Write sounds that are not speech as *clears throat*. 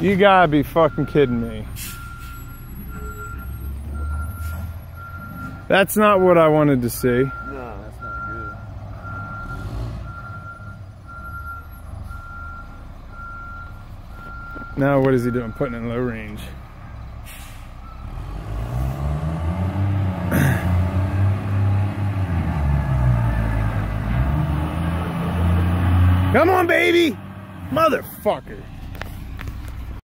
You gotta be fucking kidding me. That's not what I wanted to see. No, that's not good. Now what is he doing? Putting it in low range. *clears throat* Come on, baby! Motherfucker.